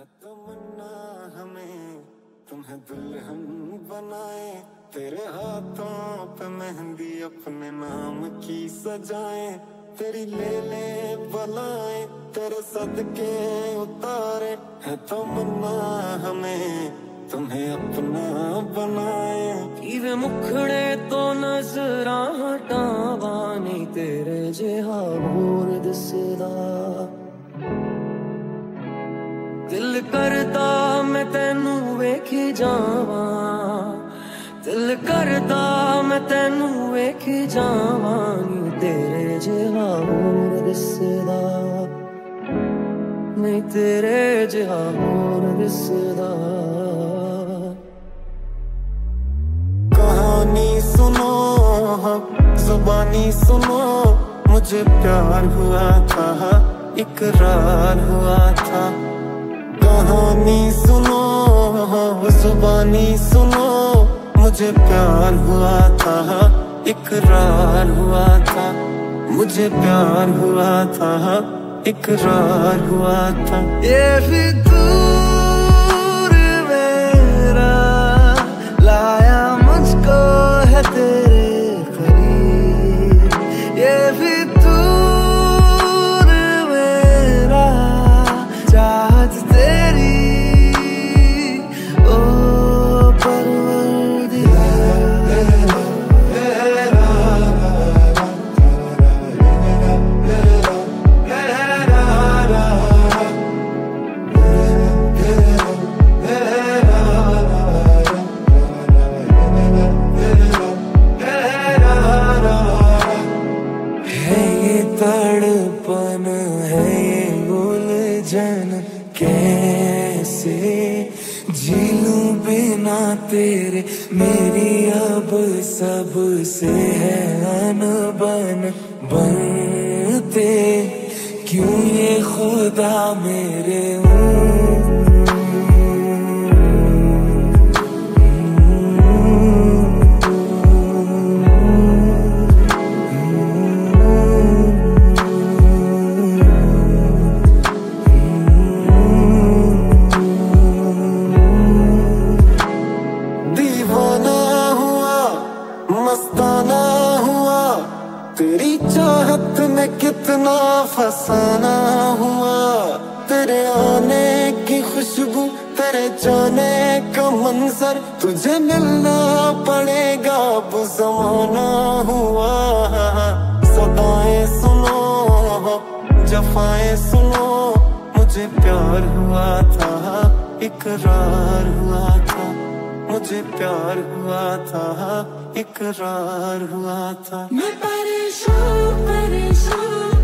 तो मन्ना हमें, तुम्हें दुल्हन बनाए। तेरे हाथों पे मेहंदी अपने नाम की सजाए। तेरी ले ले बलाए तेरे सदके उतारे। है तो मन्ना हमें, तुम्हें अपना बनाए। तेरे मुखड़े तो नजरा हटावा, नहीं तेरे जेहा भूर दिसदा ਦਿਲ ਕਰਦਾ ਮੈਂ ਤੈਨੂੰ ਵੇਖੀ ਜਾਵਾਂ ਦਿਲ ਕਰਦਾ ਮੈਂ ਤੈਨੂੰ ਵੇਖੀ ਜਾਵਾਂ ਨੀ ਤੇਰੇ ਜਿਹਾ ਹੋਰ ਦਿਸਦਾ ਨਹੀਂ ਤੇਰੇ ਜਿਹਾ ਹੋਰ ਦਿਸਦਾ कहानी सुनो जुबानी सुनो मुझे प्यार हुआ था इकरार हुआ था कहानी सुनो, जुबानी सुनो। मुझे प्यार हुआ था, इकरार हुआ था। मुझे प्यार हुआ था, इकरार हुआ था। ये फितूर तड़पन है ये उलझन कैसे? जीलू बिना तेरे, मेरी अब सबसे है अनबन बनते। क्यों ये खुदा मेरे दीवाना चाहत कितना फसाना हुआ। तेरे आने की खुशबू, तेरे जाने का मंजर, तुझे मिलना पड़ेगा अब जमाना हुआ। सदाएँ सुनो, जफाएँ सुनो, मुझे प्यार हुआ था, इकरार हुआ था। मुझे प्यार हुआ था इकरार हुआ था। मैं परेशान परेशान।